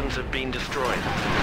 systems have been destroyed.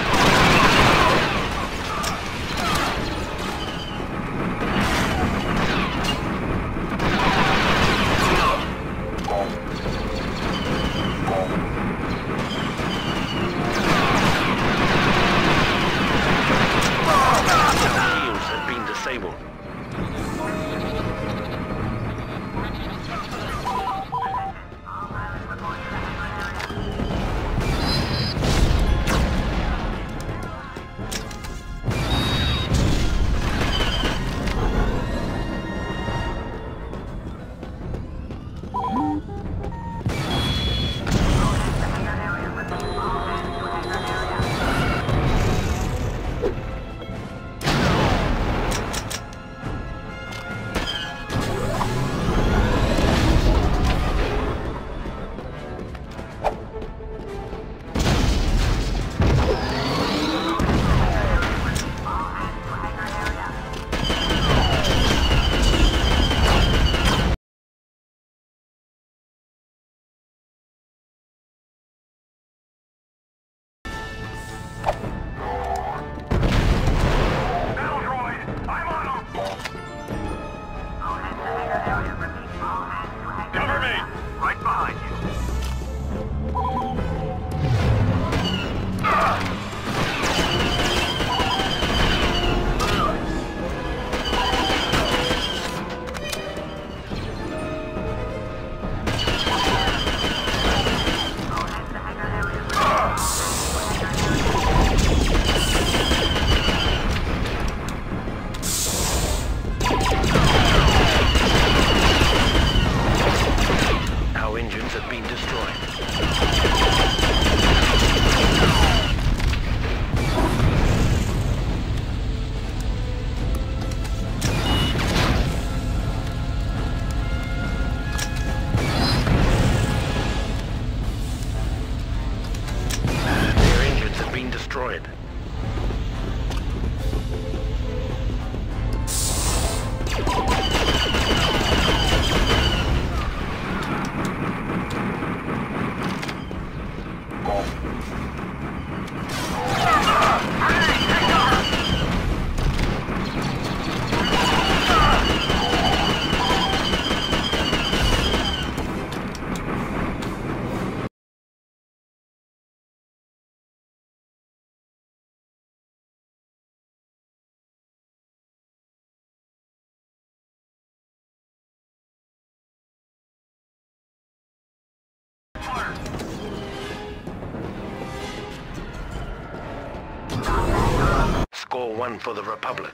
score one for the Republic.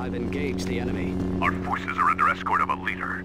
I've engaged the enemy. Our forces are under escort of a leader.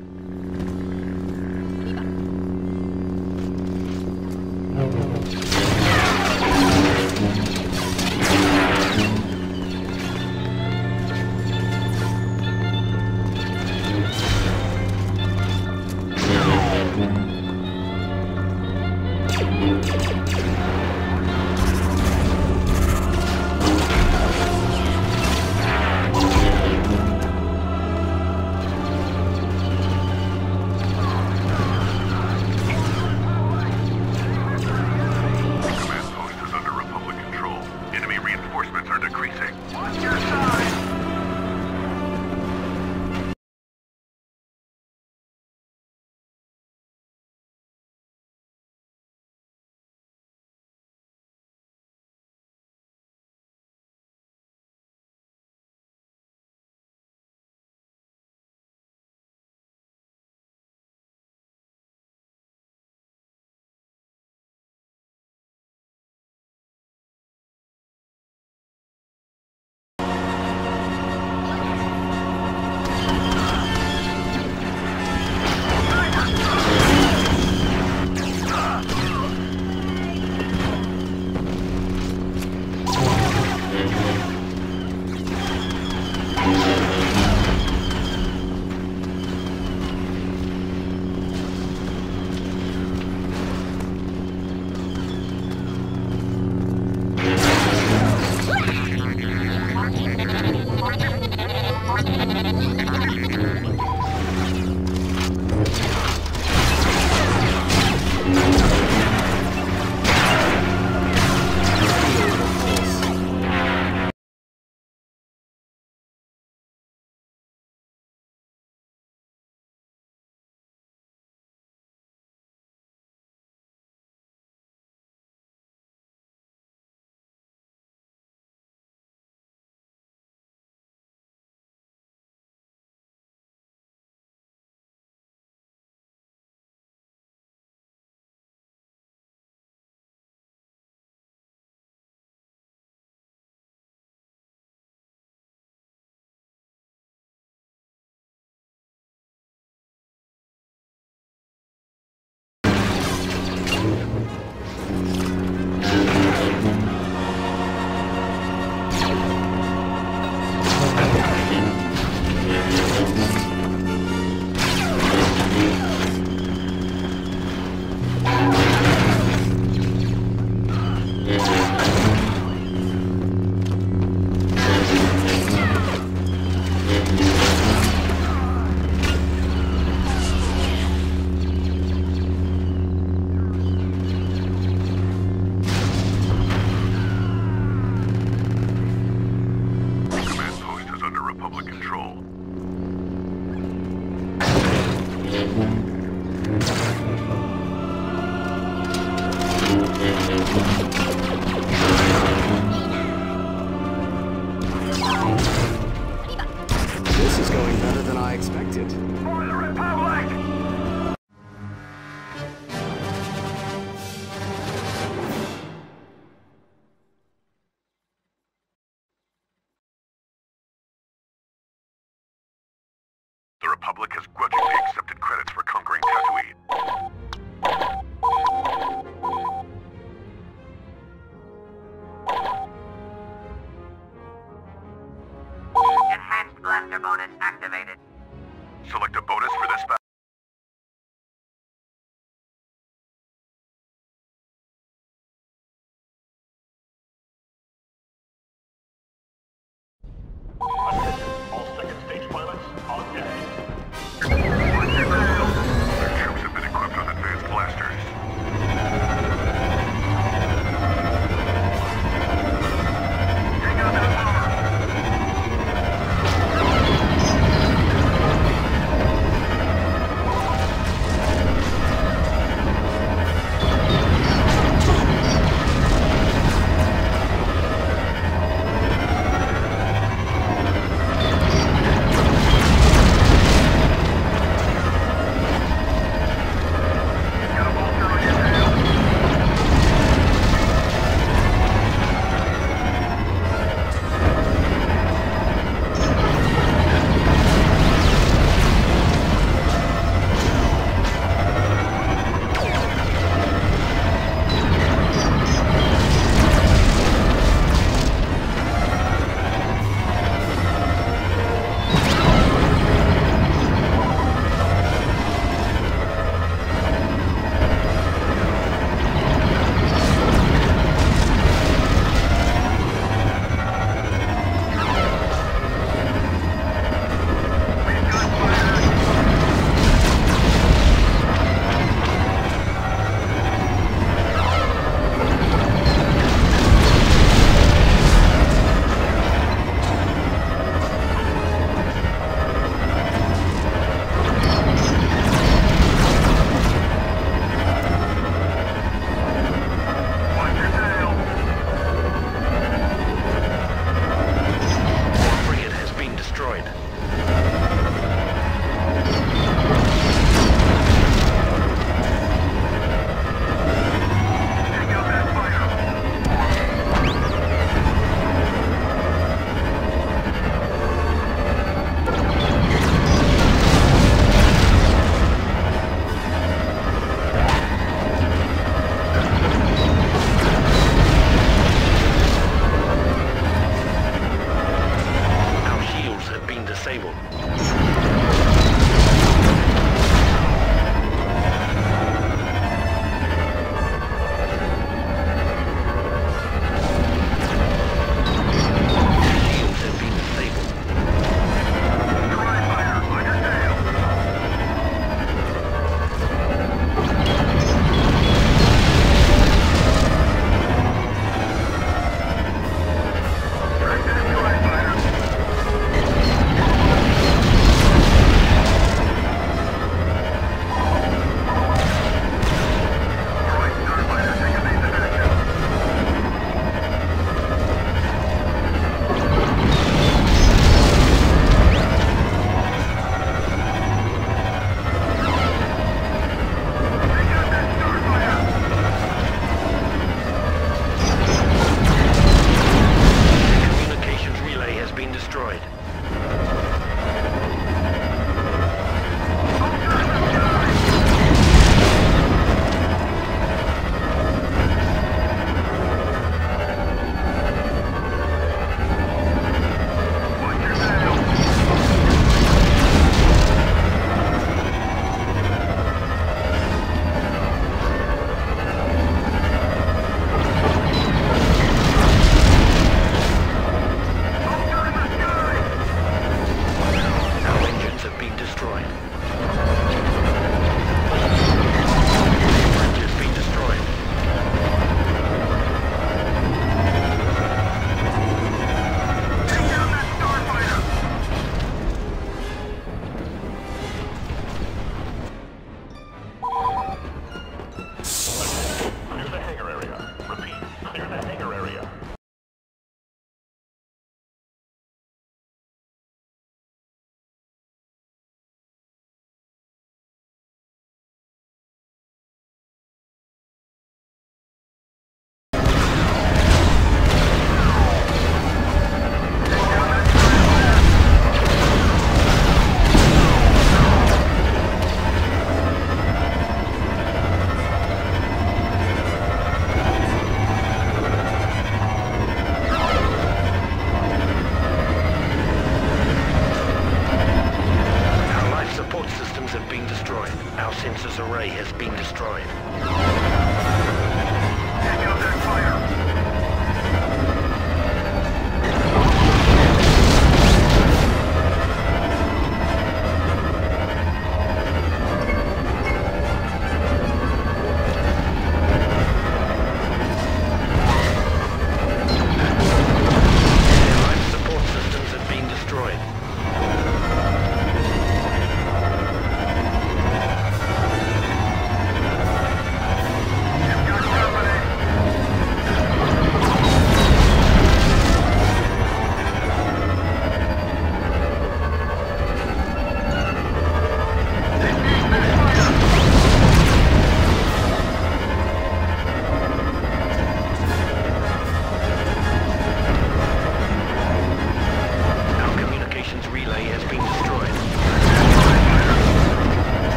Enhanced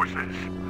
forces.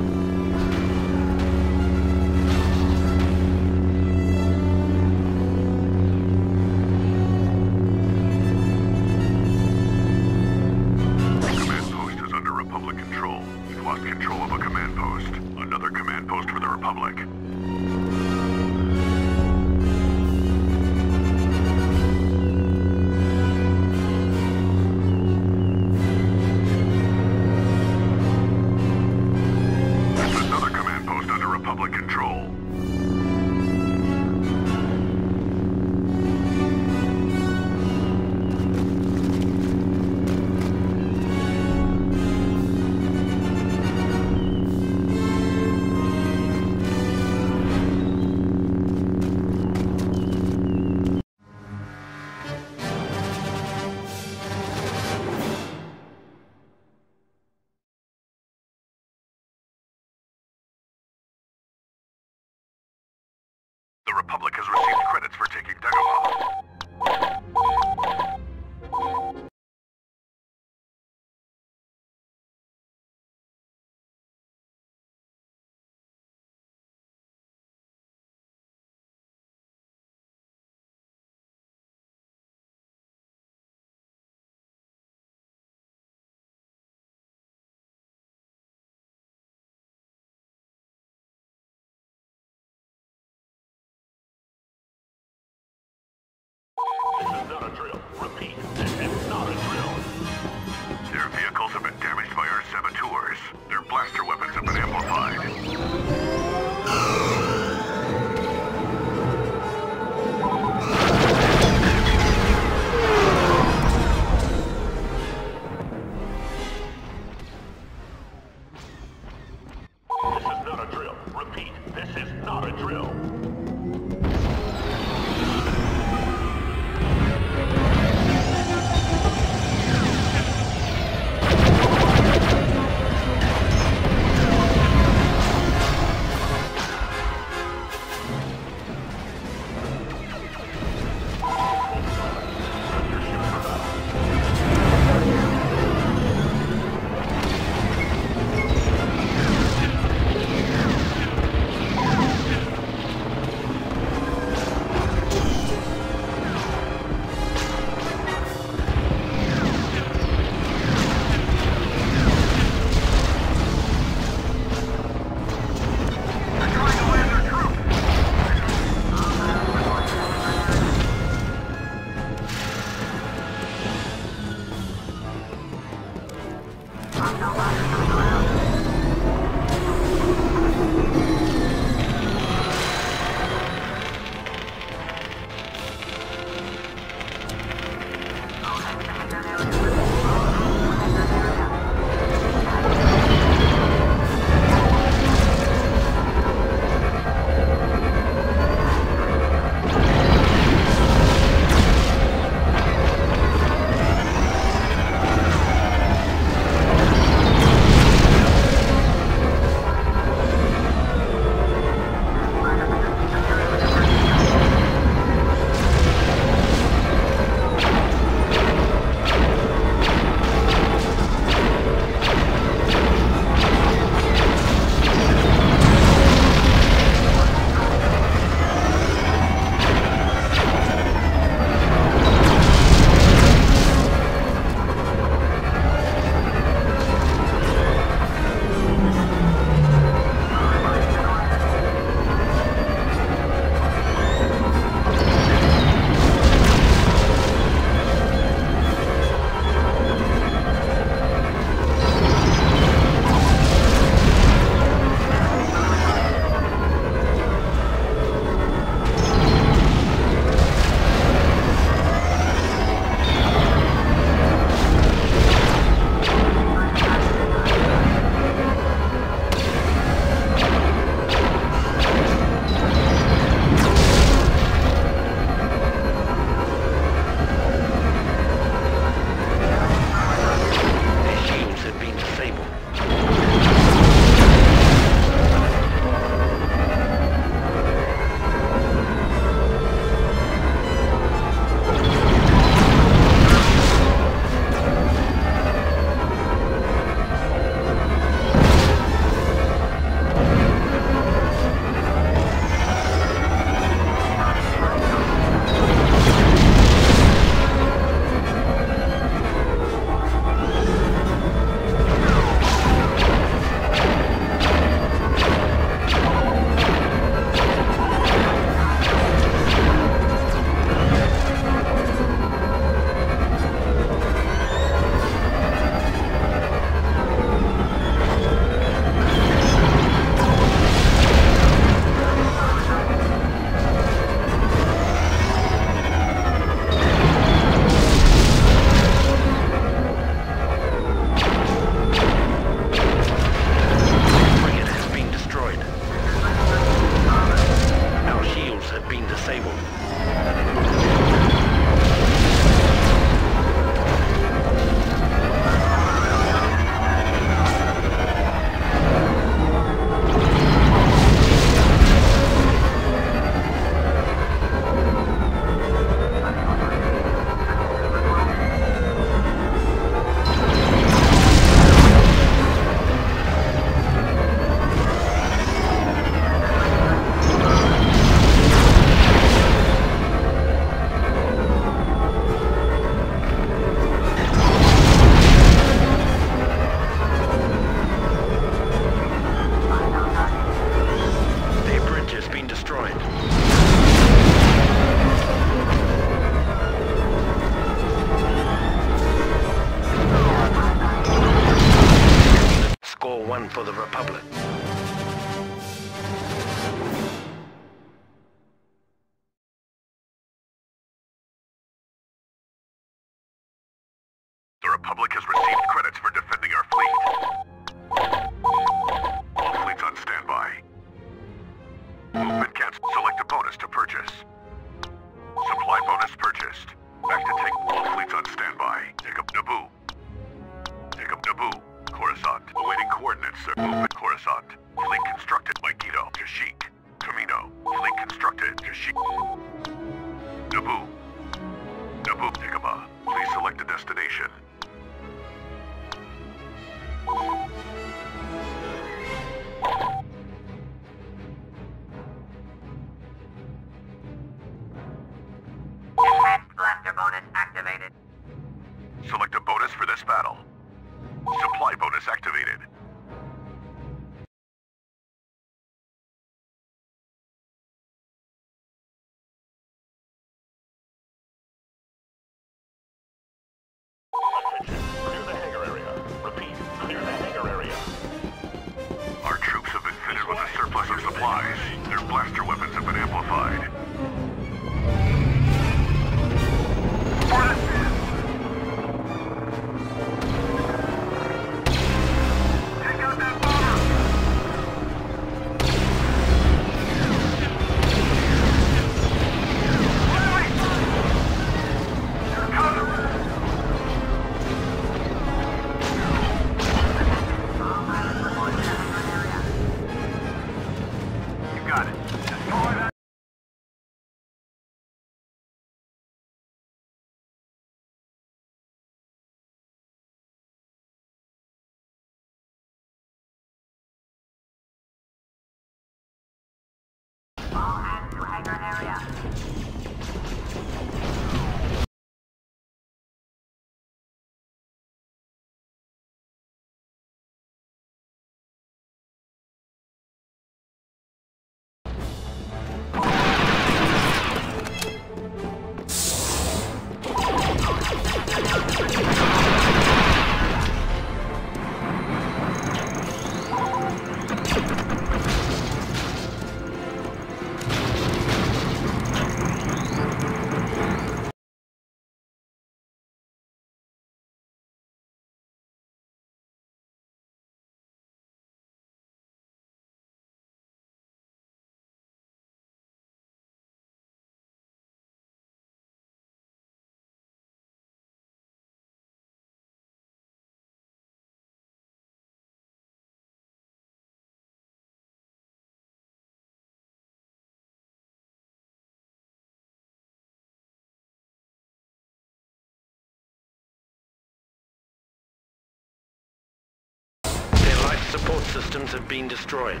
support systems have been destroyed.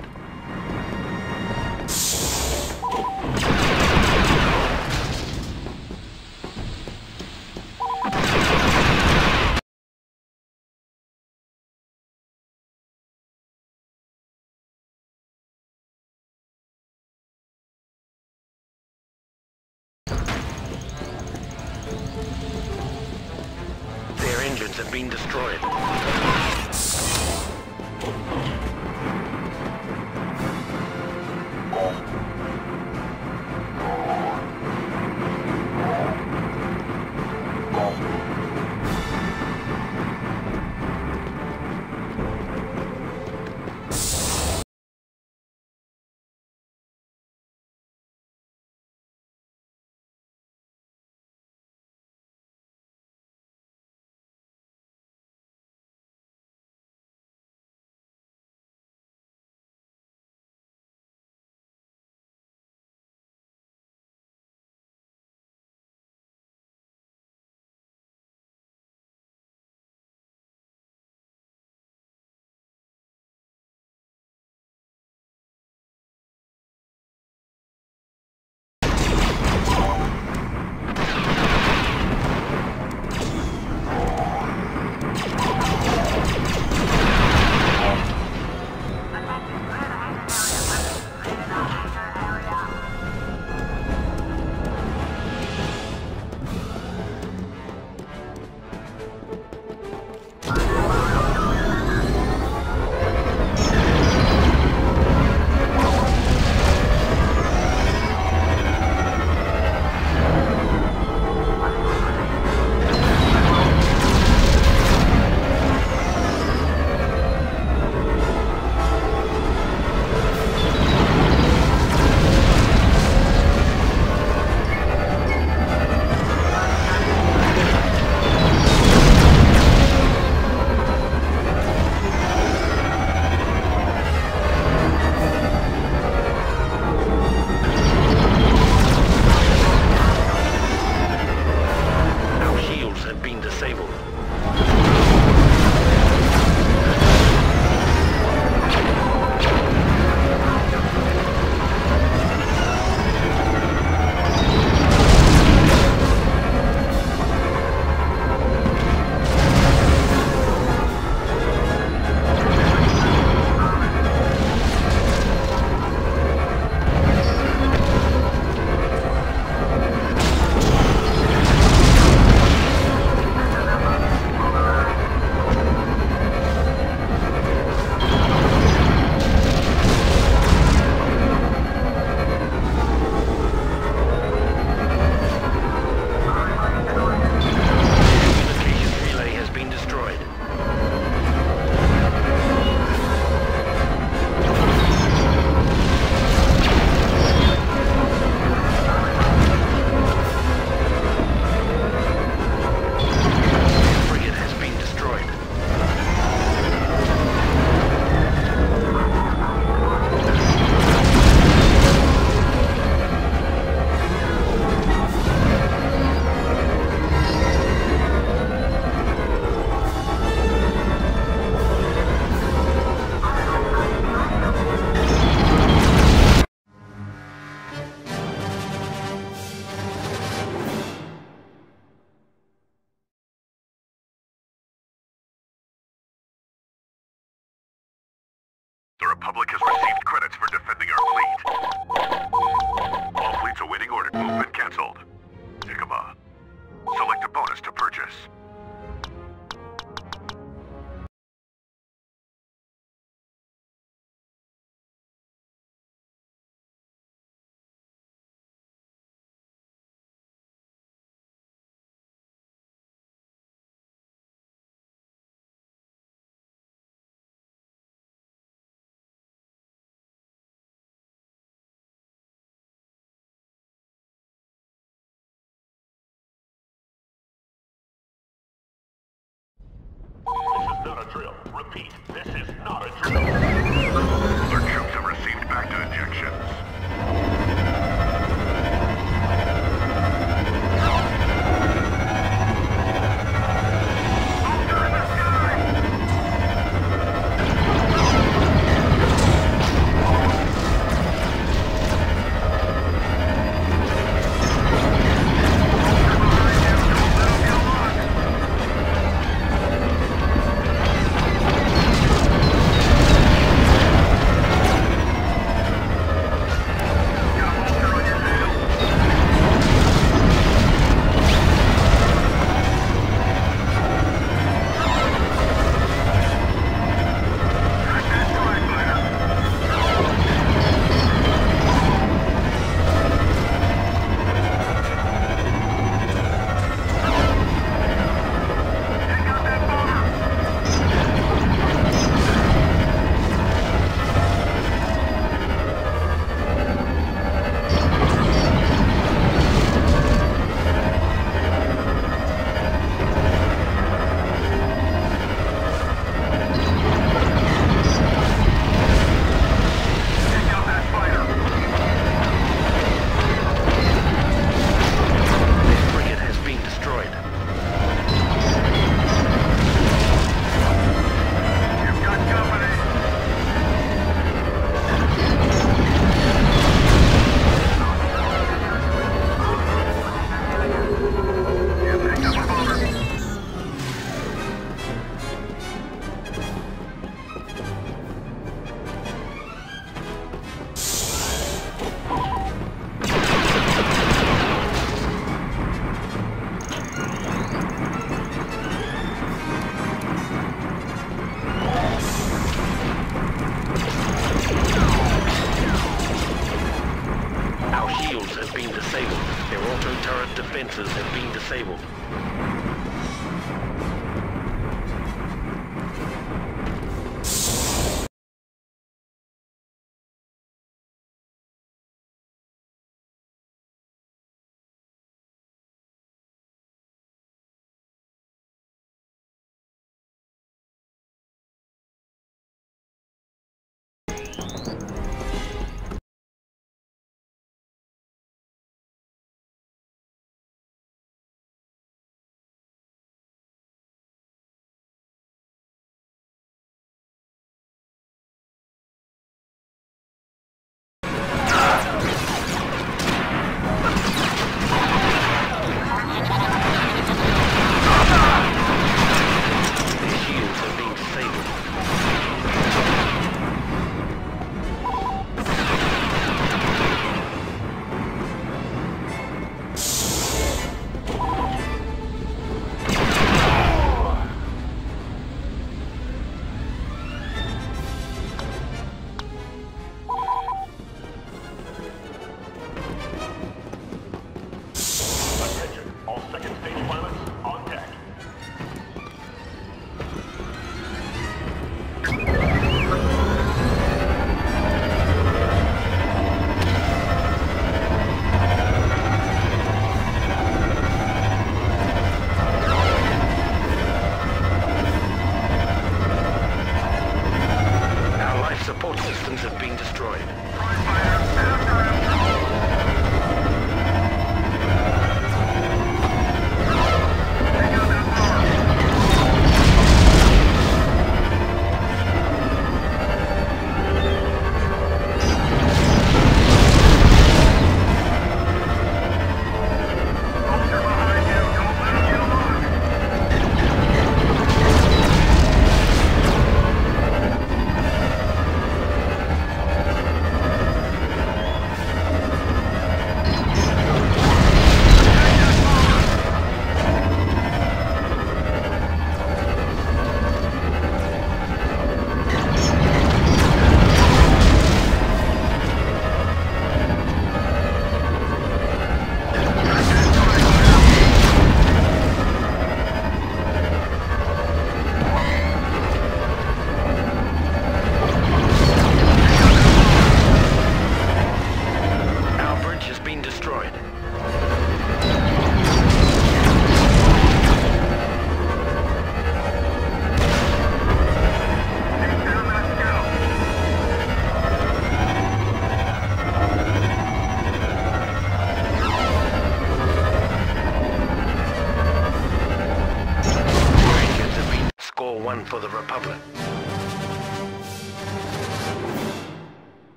me. This is not a drill.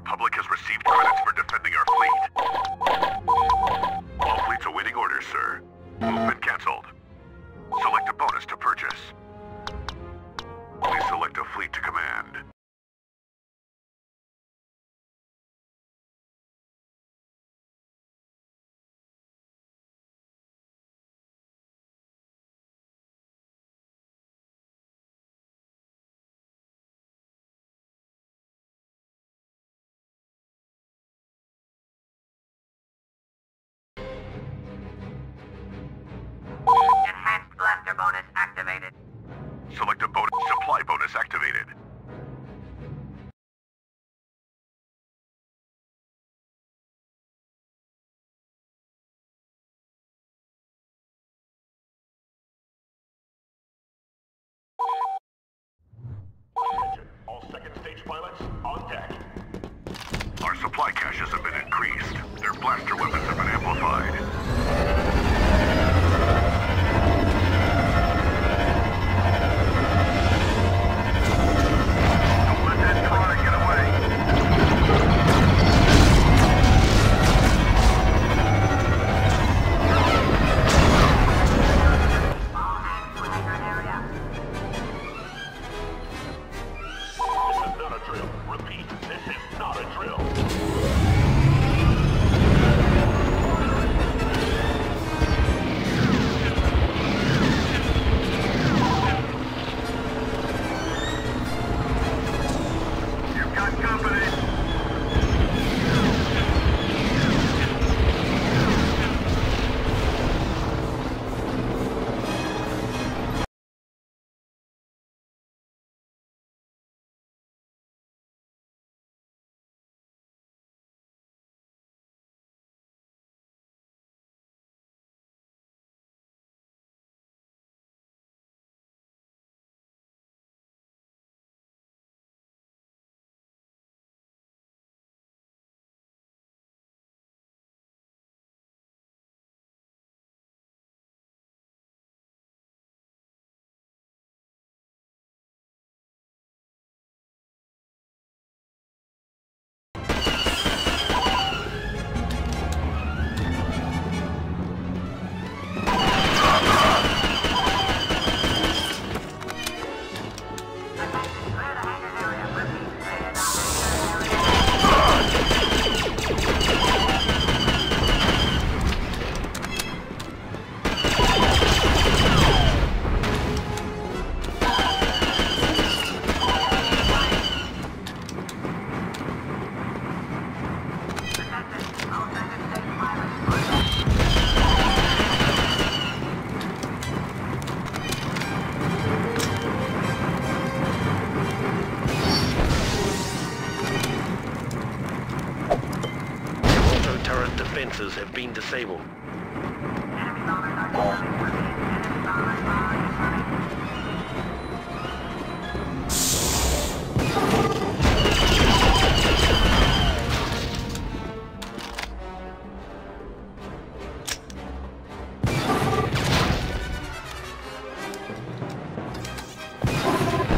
Republic has received credits for defending our fleet. All fleets awaiting orders, sir. Movement cancelled. Select a bonus to purchase. Please select a fleet to command. Pilots on deck. Our supply caches have been increased. Their blaster weapons have been amplified.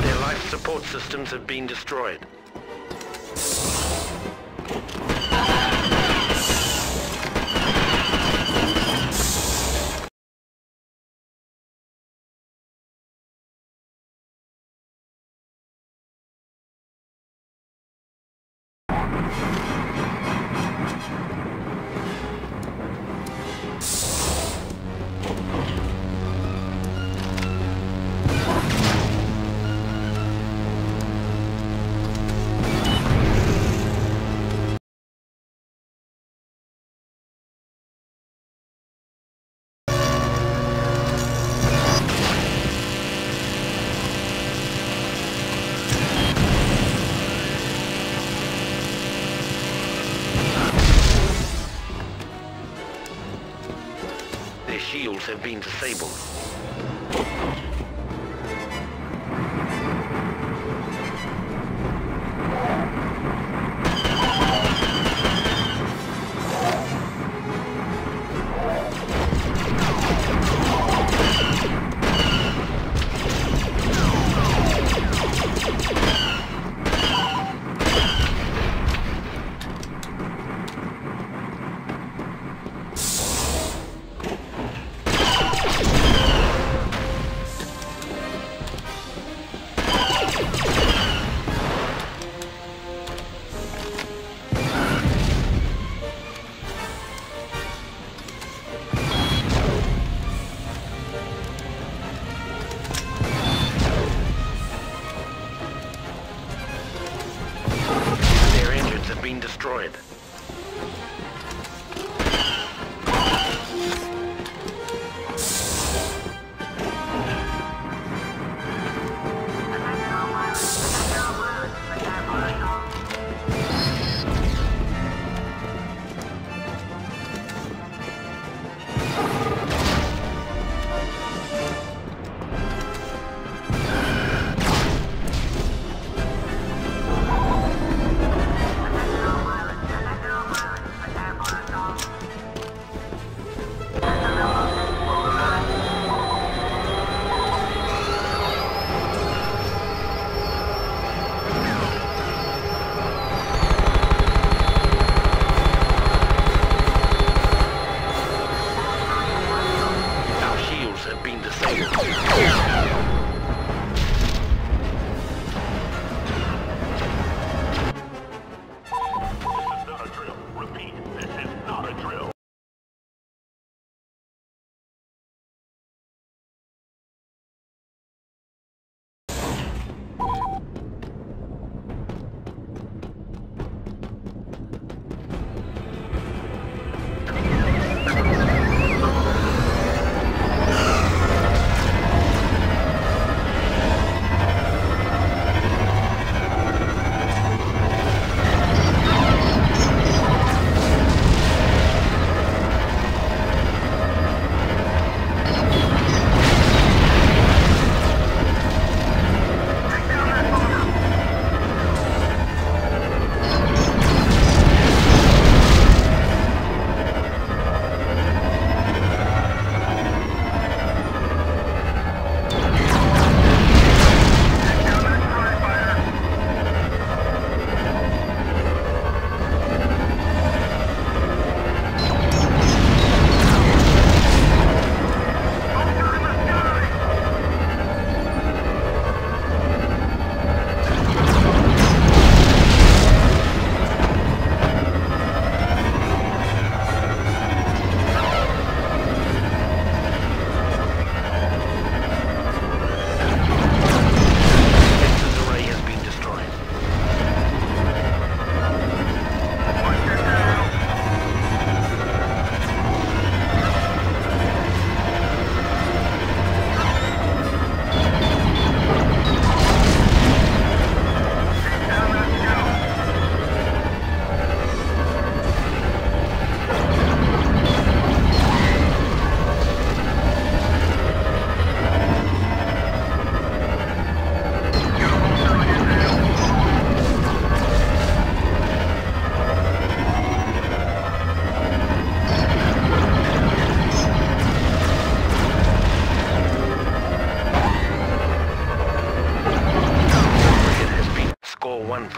Their life support systems have been destroyed. Have been disabled.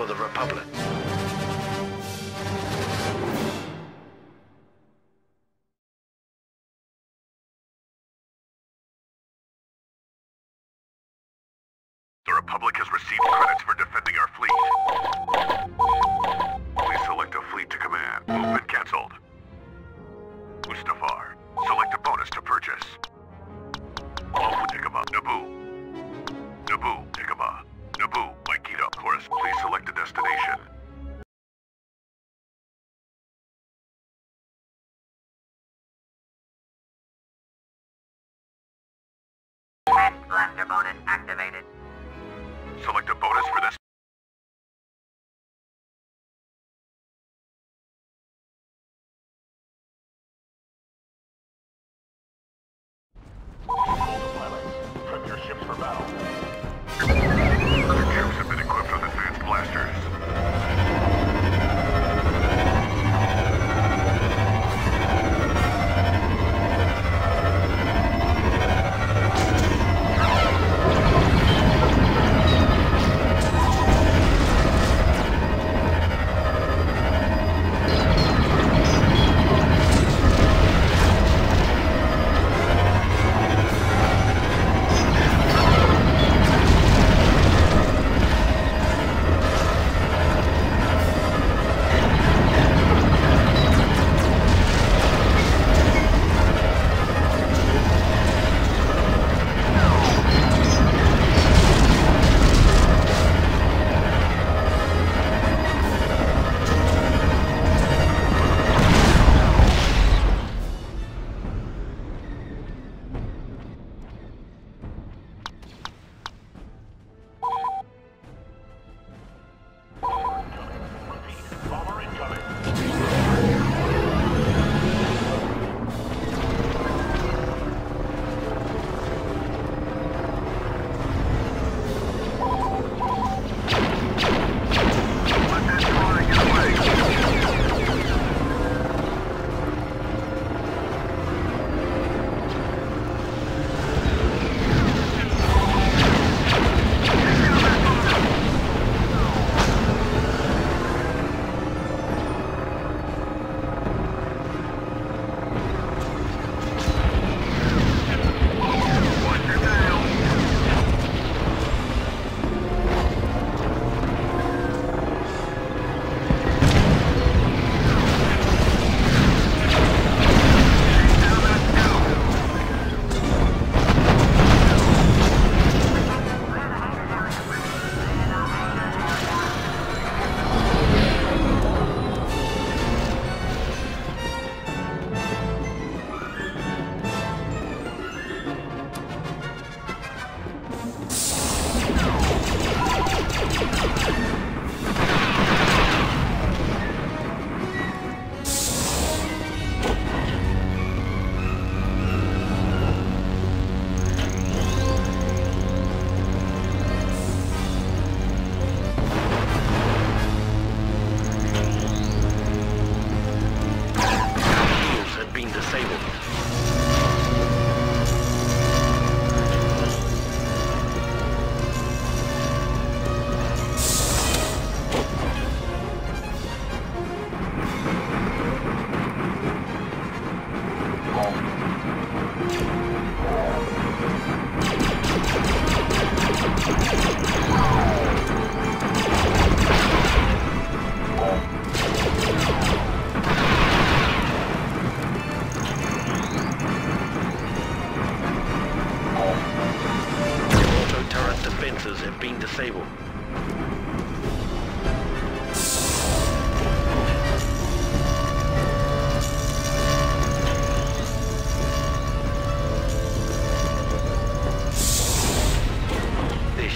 for the Republic. The Republic has received credits for defending our fleet. Please select a fleet to command. Movement cancelled. Mustafar, select a bonus to purchase. Wafu Nikama, Naboo. Naboo, Nikama, Naboo. Please select a destination.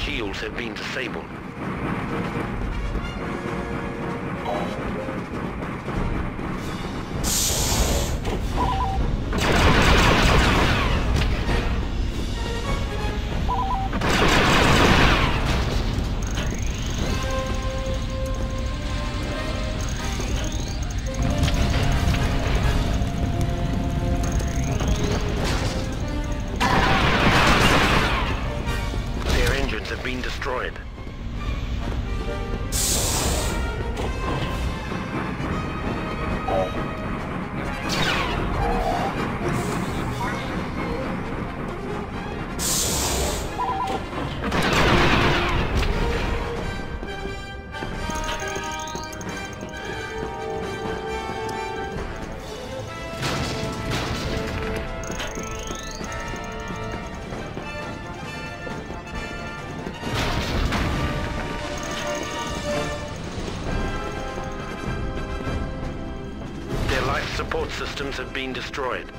Shields have been disabled. Been destroyed.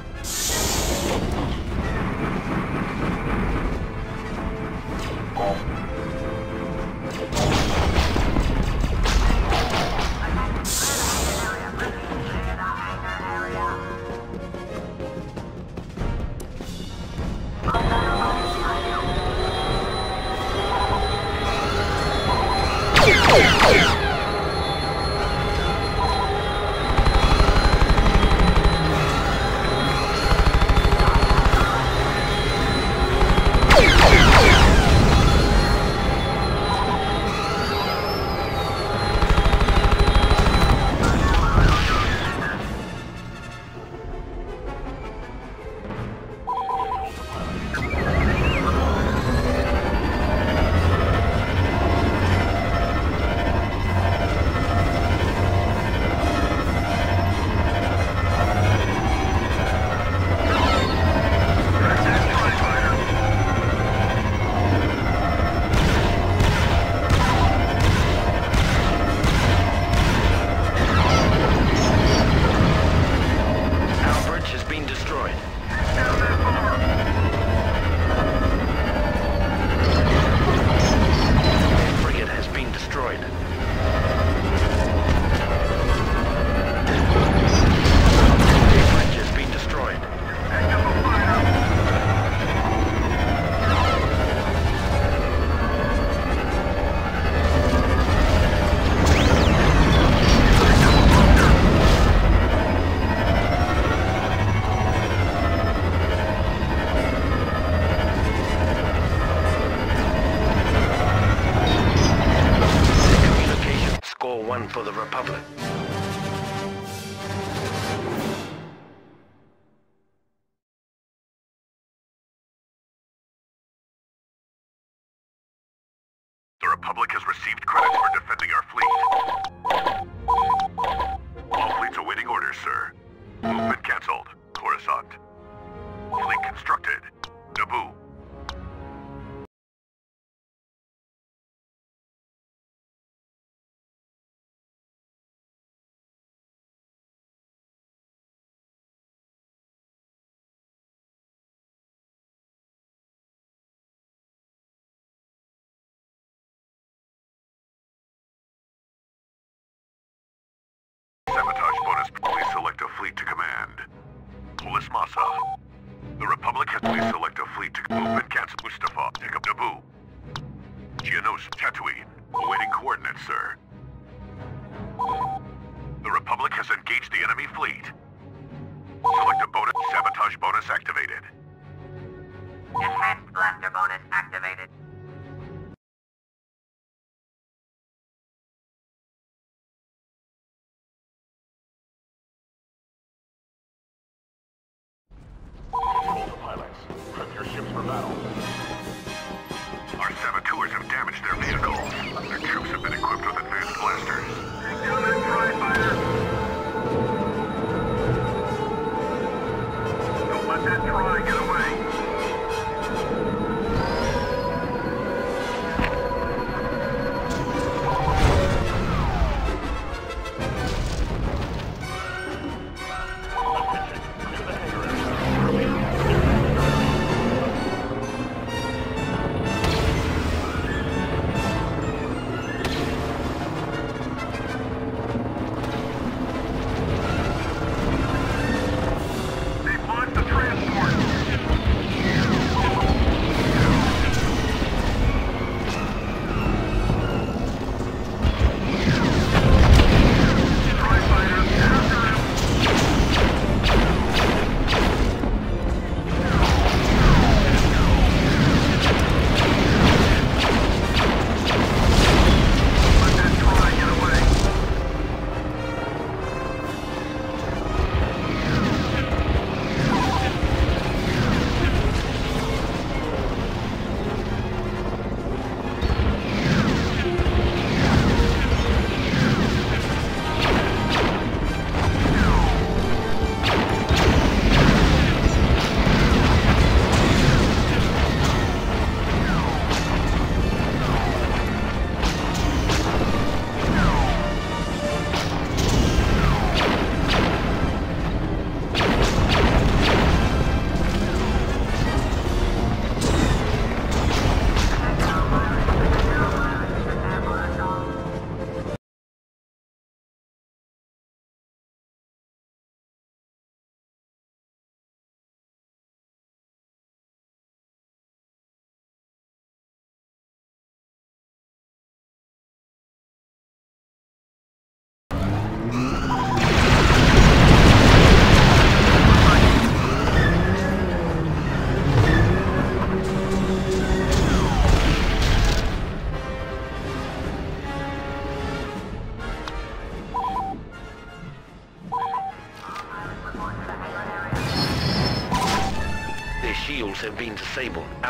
Bonus activated.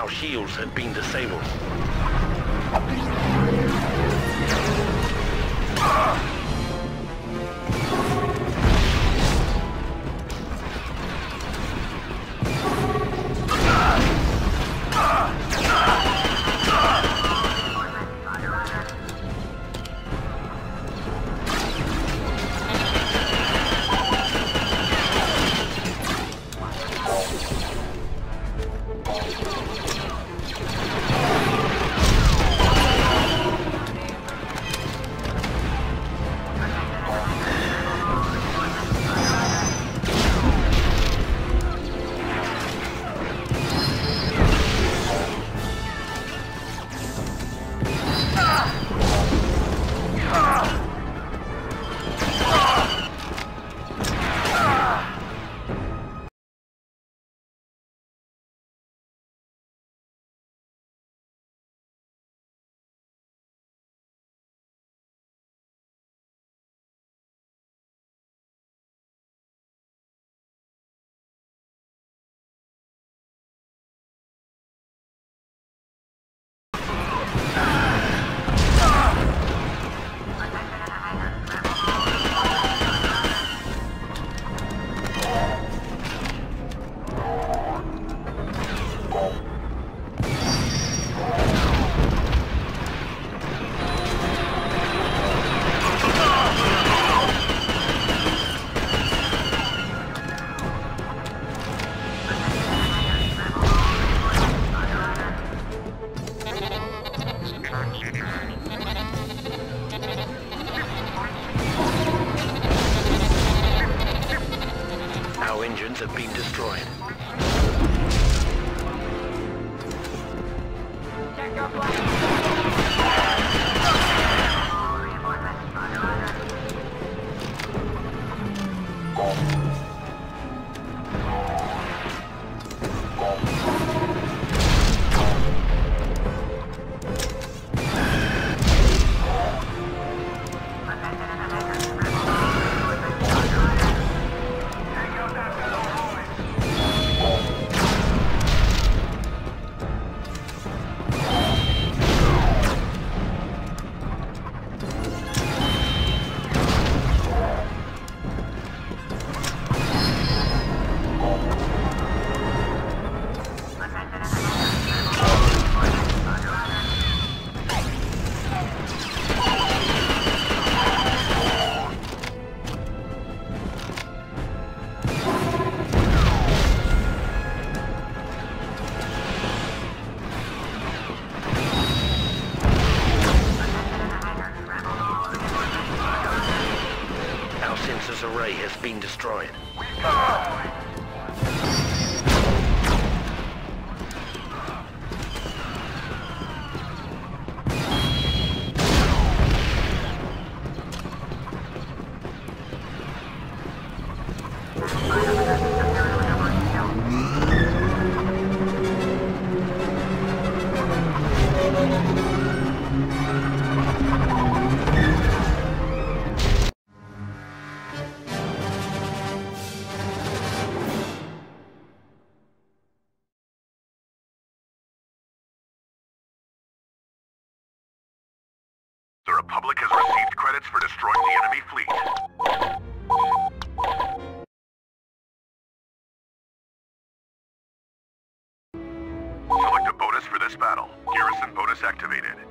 Shields have been disabled. Destroyed. Bonus activated.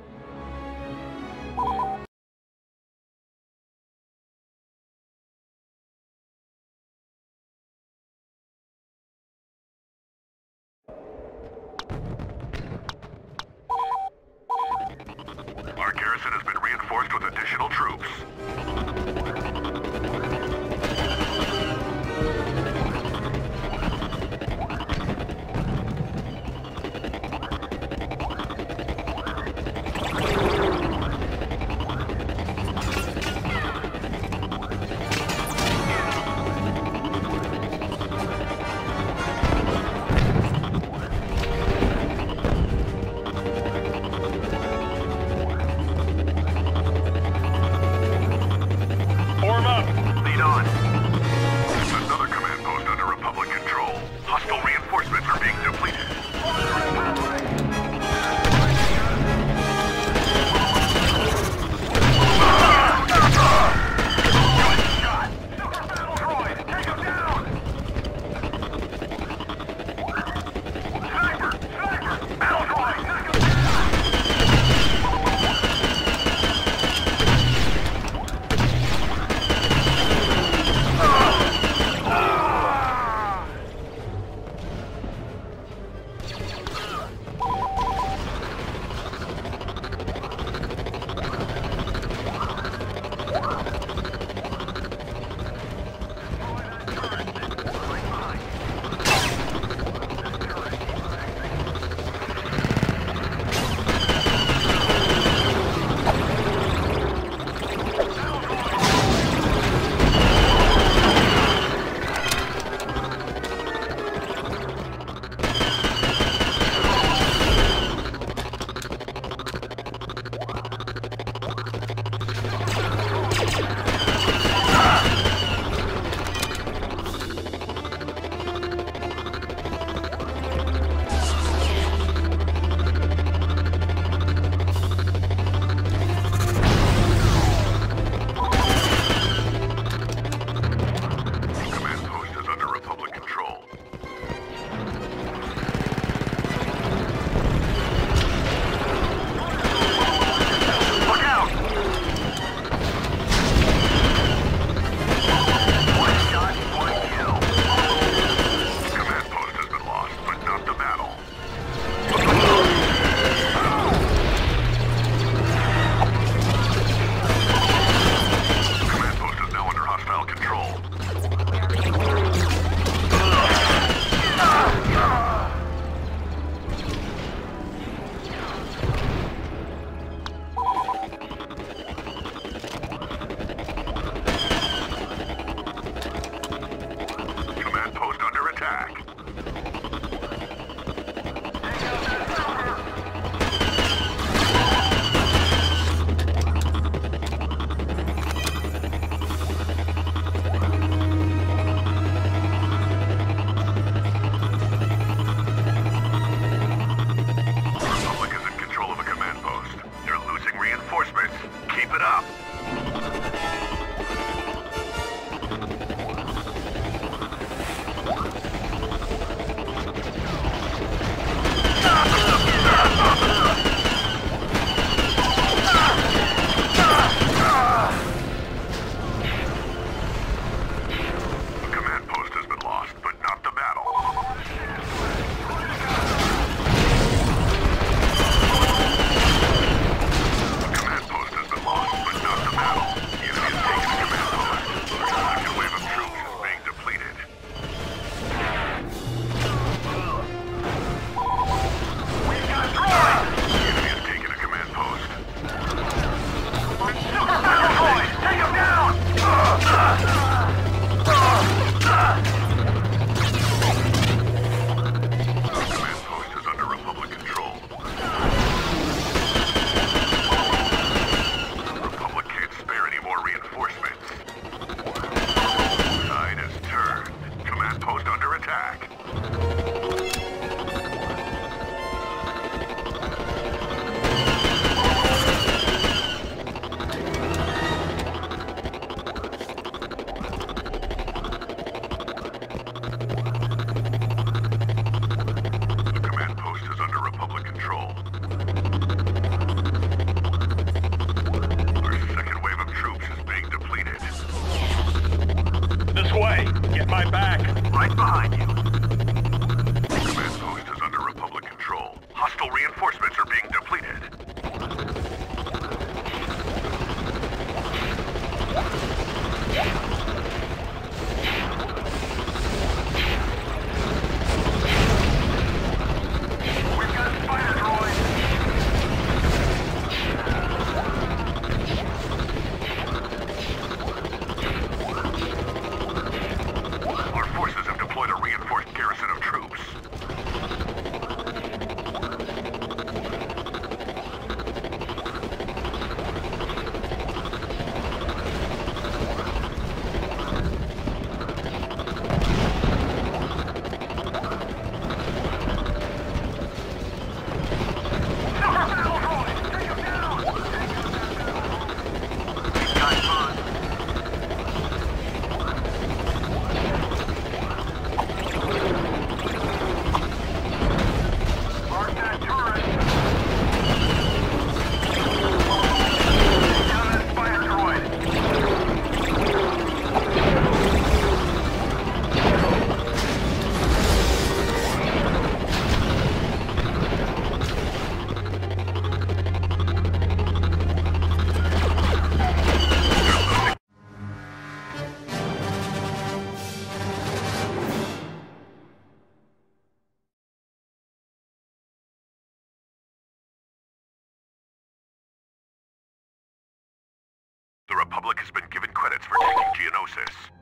Republic has been given credits for taking Geonosis.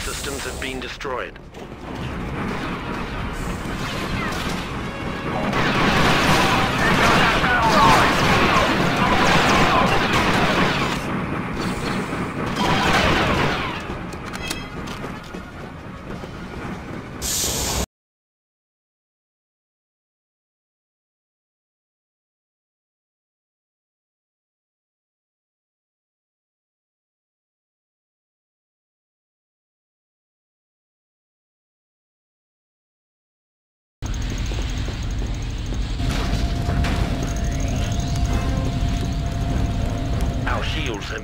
systems have been destroyed.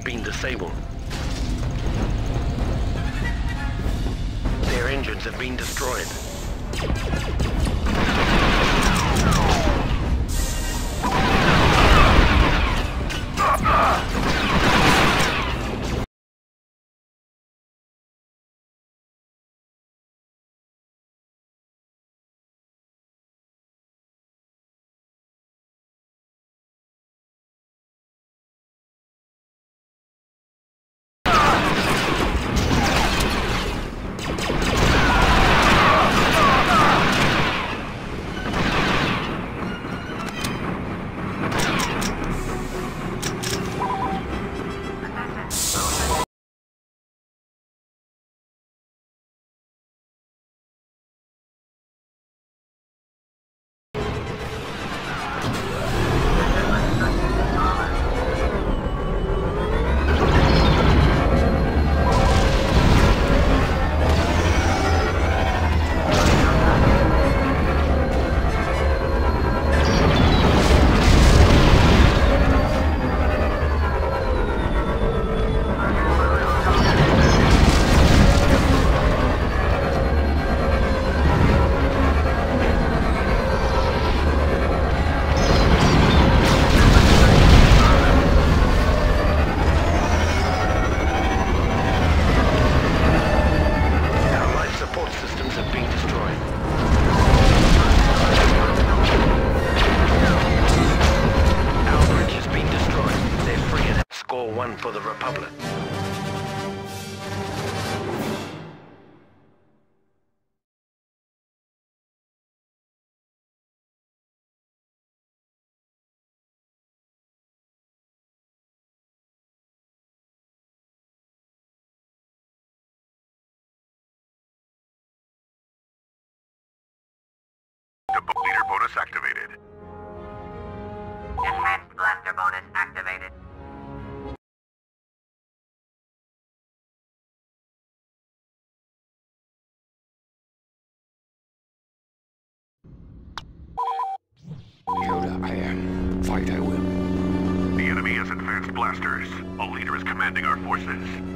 been disabled. Their engines have been destroyed. For the Republic. Leader bonus activated. Enhanced blaster bonus activated. Blasters. A leader is commanding our forces.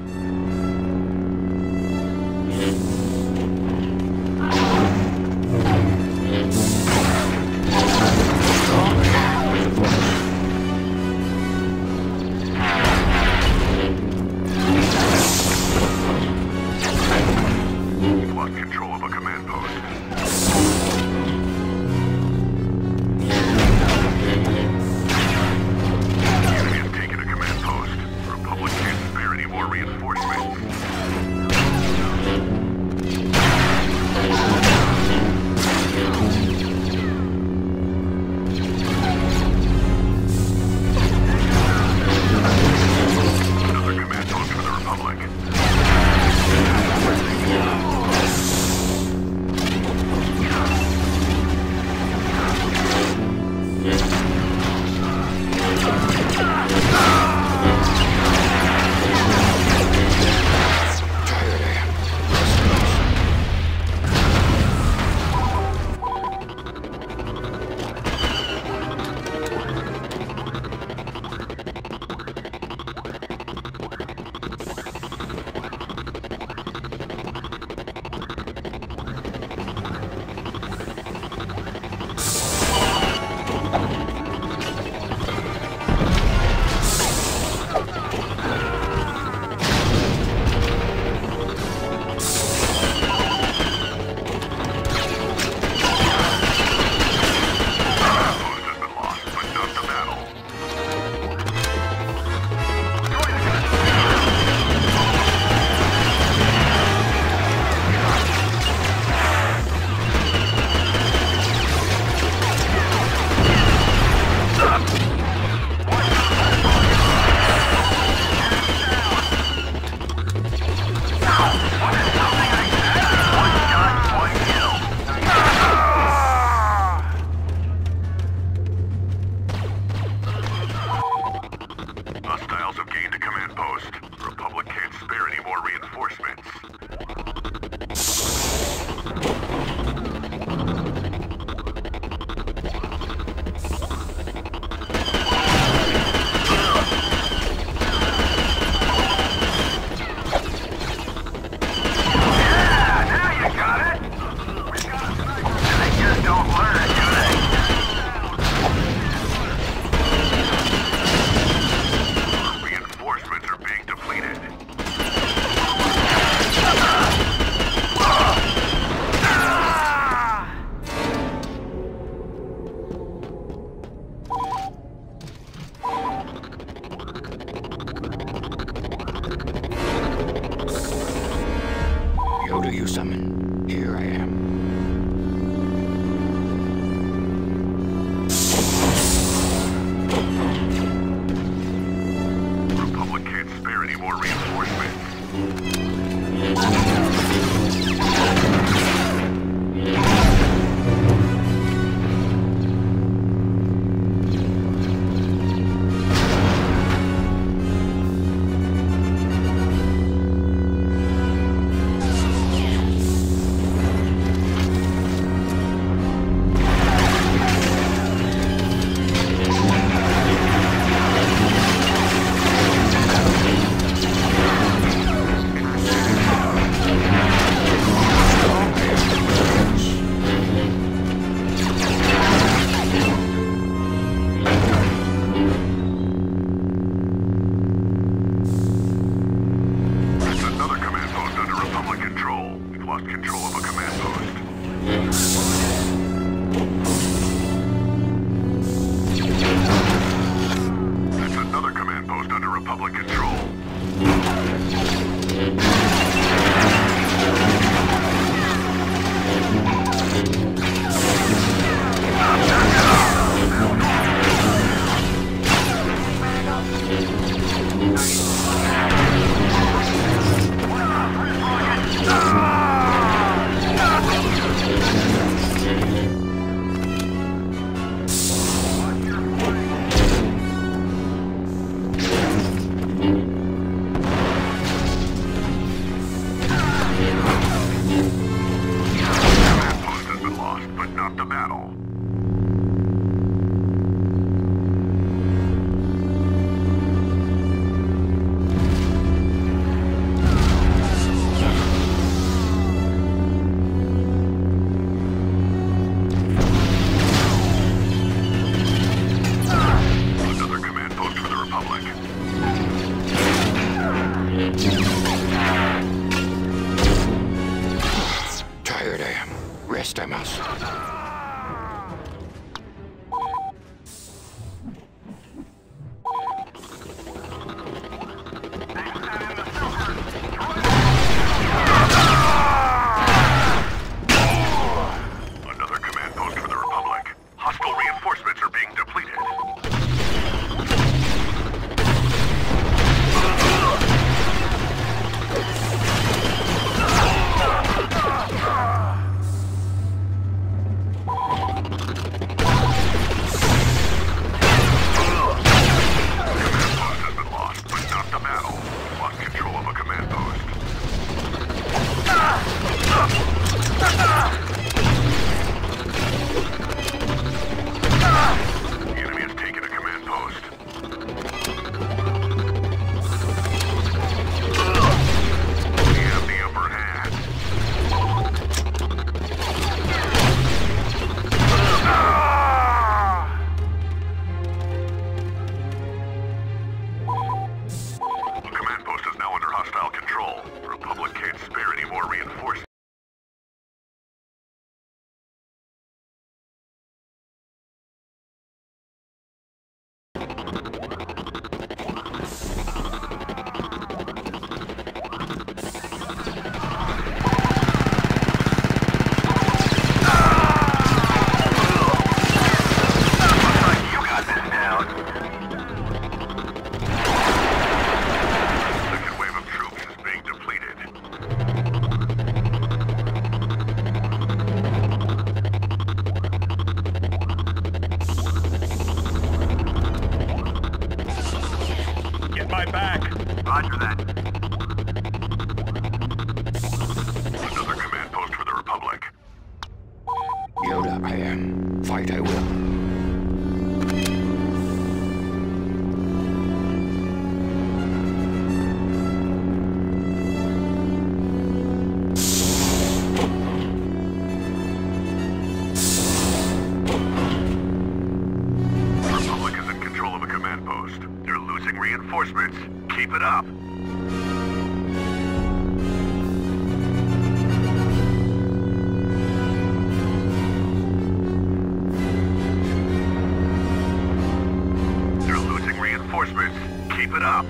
accomplishments. Keep it up.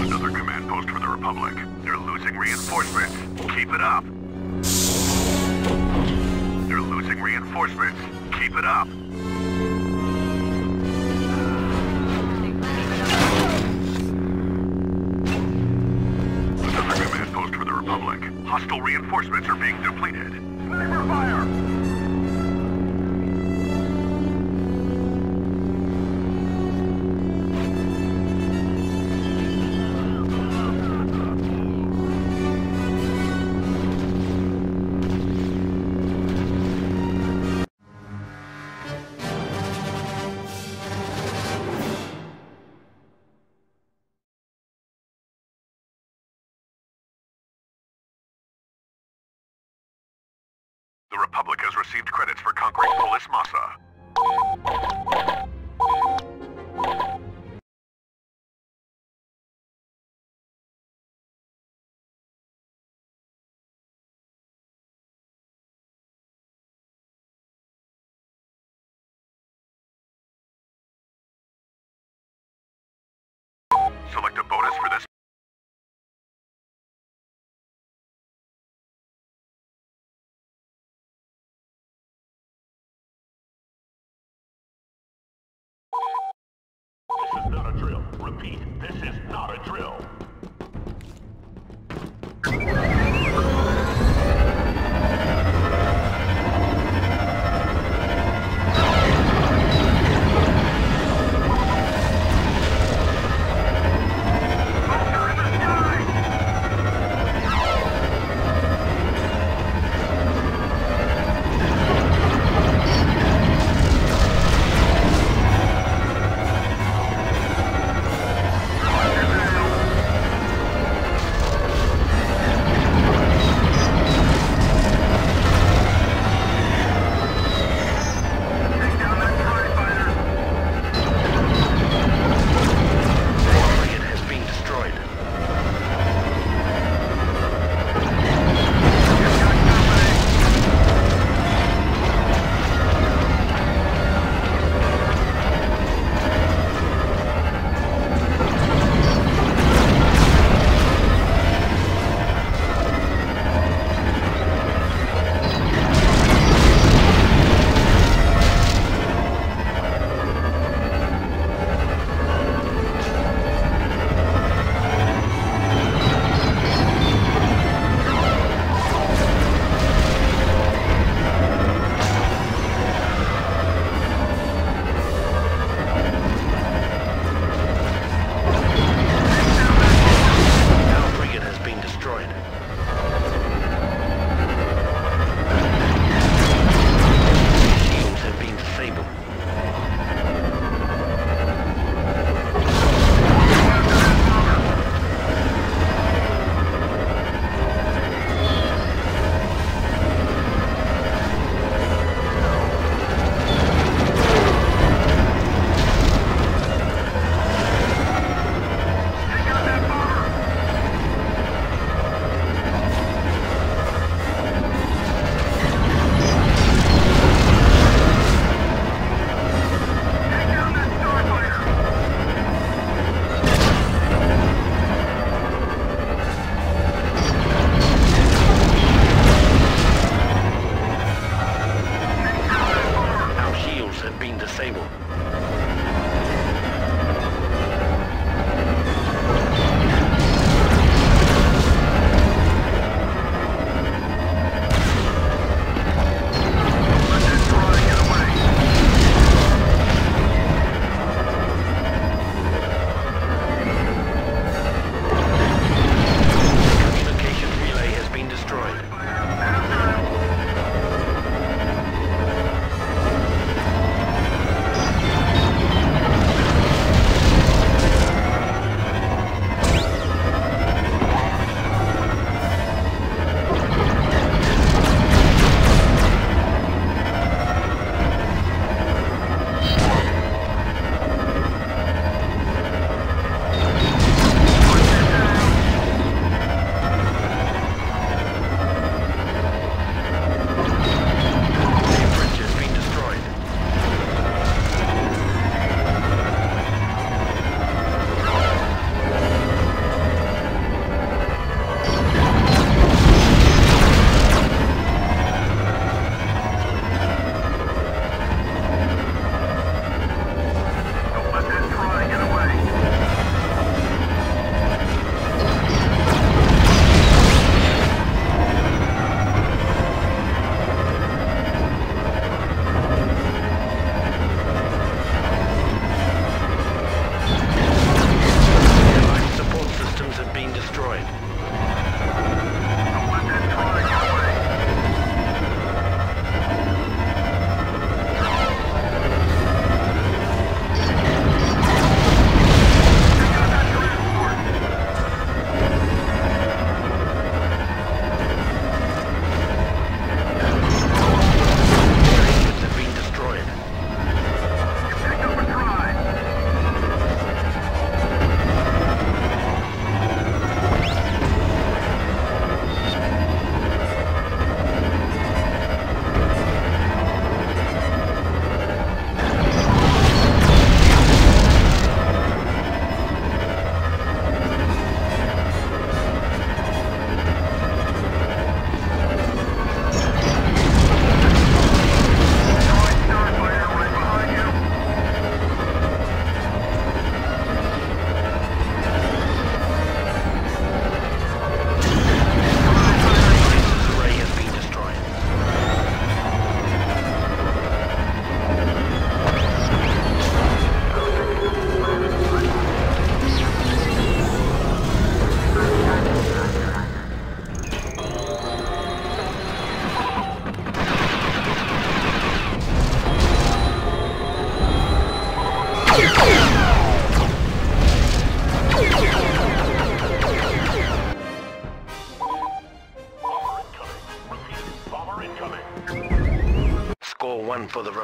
Another command post for the Republic. They're losing reinforcements. Keep it up. They're losing reinforcements. Keep it up. Another command post for the Republic. Hostile reinforcements are being deployed. received credits for conquering Polis Massa. Repeat, this is not a drill. For the.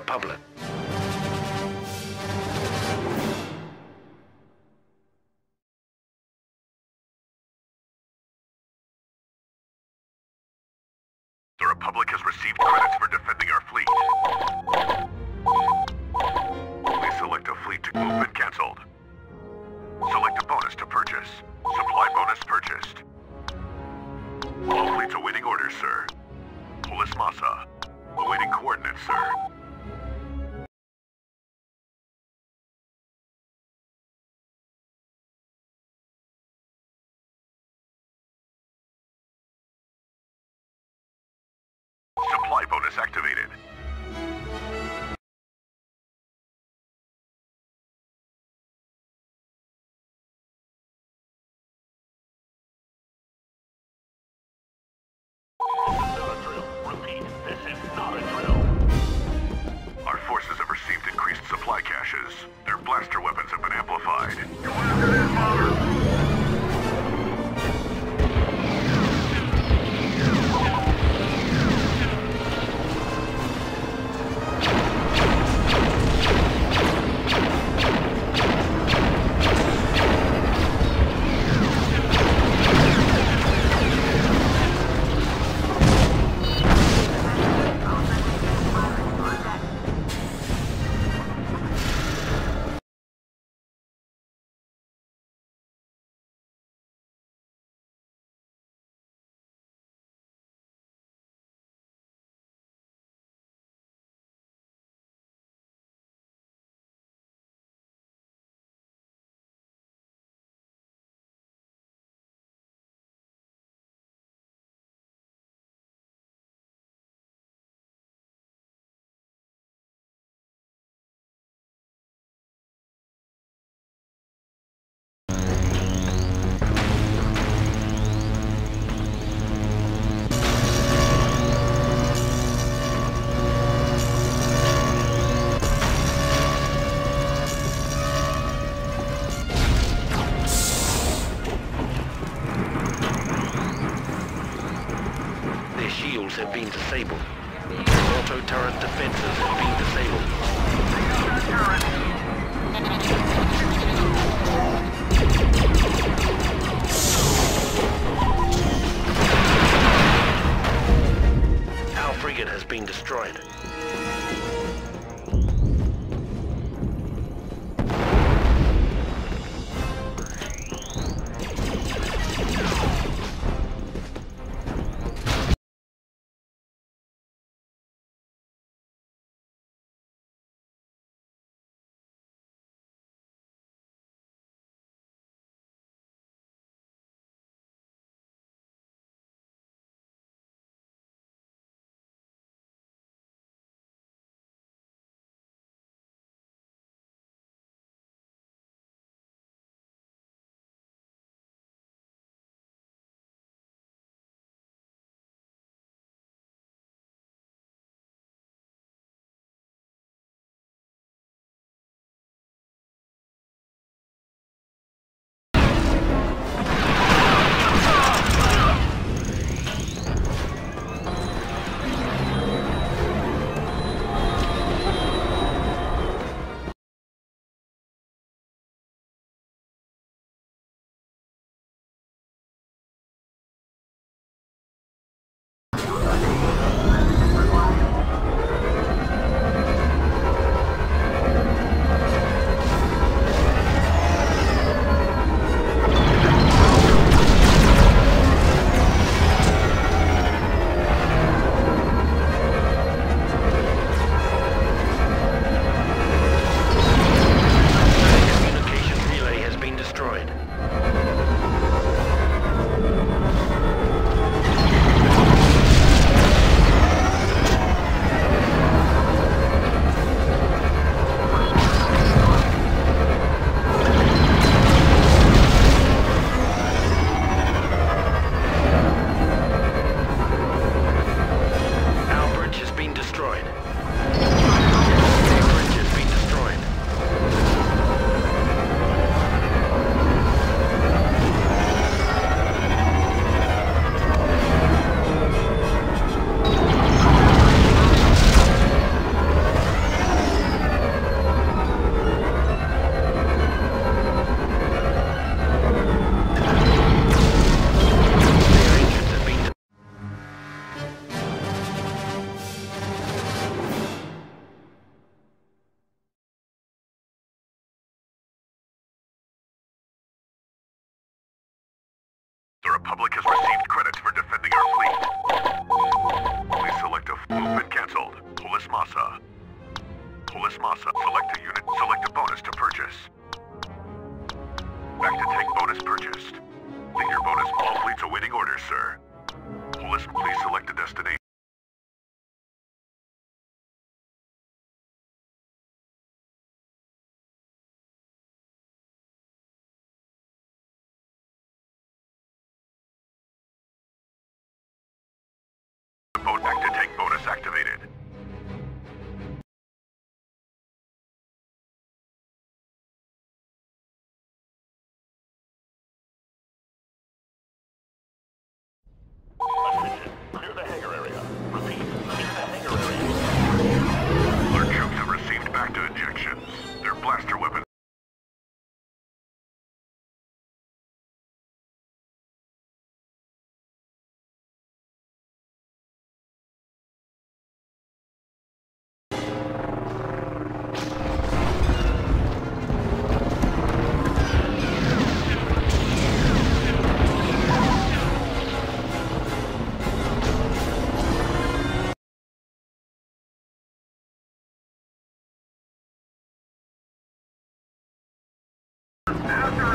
Disabled. Boat back to tank Their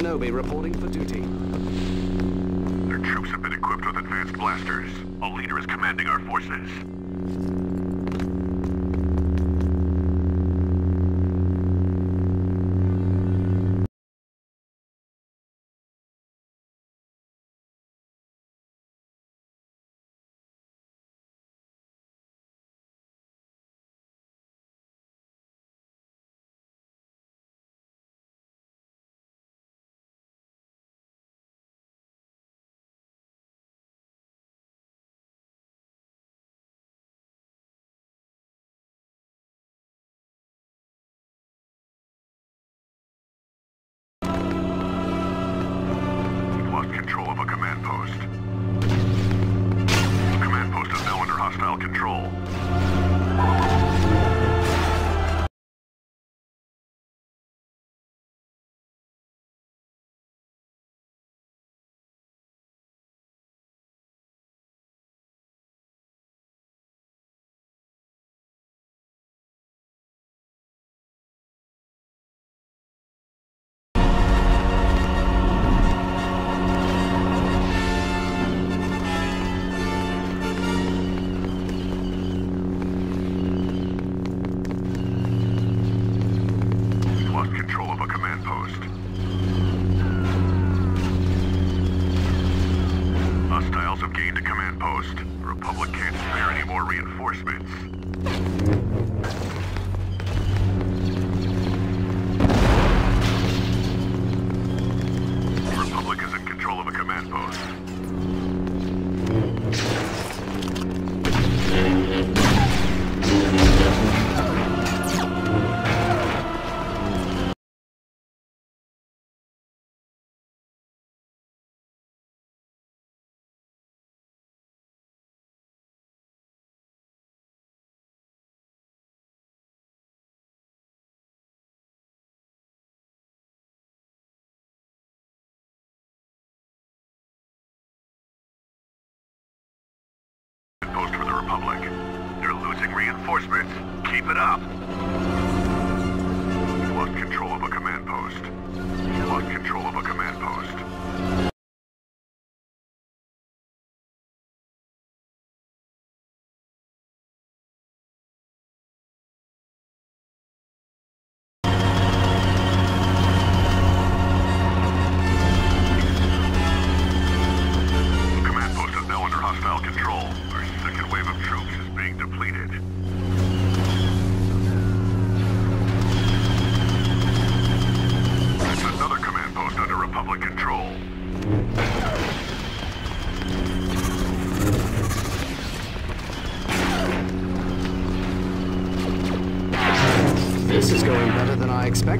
Kenobi reporting for duty. Their troops have been equipped with advanced blasters. A leader is commanding our forces.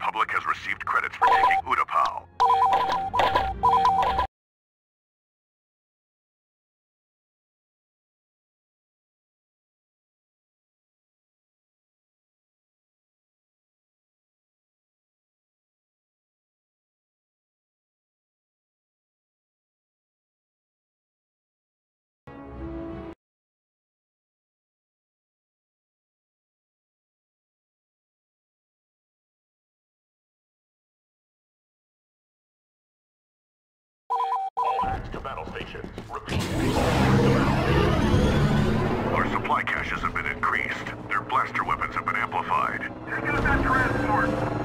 Republic has received credits for taking Utapau. All to battle stations. Repeat. Our supply caches have been increased. Their blaster weapons have been amplified. Take out that transport!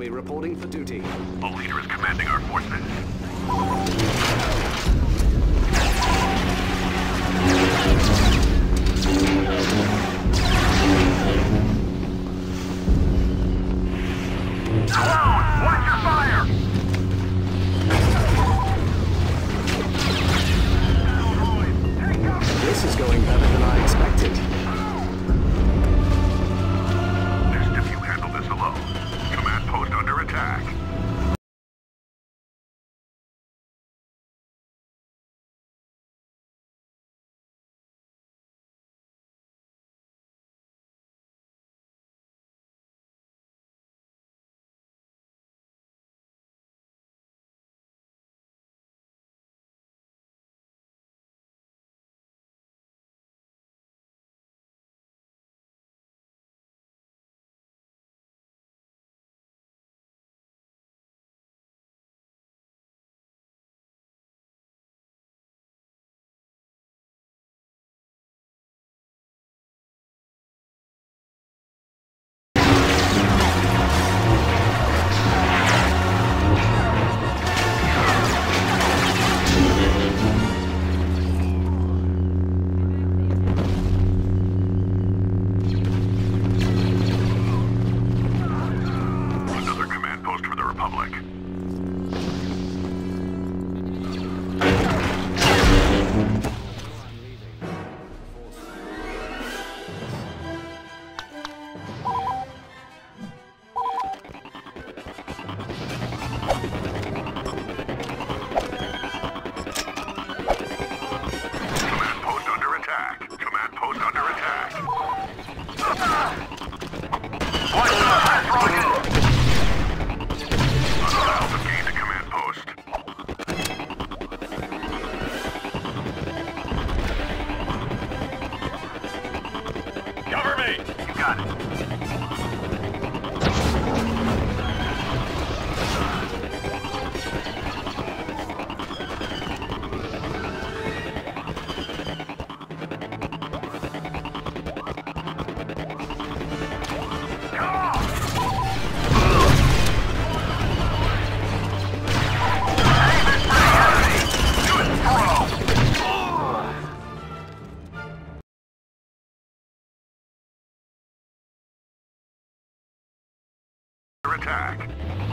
be reporting for duty. All leader is commanding our forces. attack.